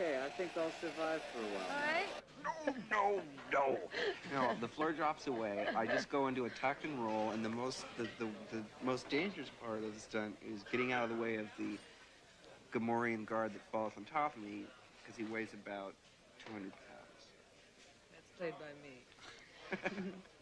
okay. I think I'll survive for a while. No, No, no, no. The floor drops away. I just go into a tuck and roll, and the most the, the, the most dangerous part of the stunt is getting out of the way of the Gamorrean guard that falls on top of me because he weighs about 200 pounds. That's played by me.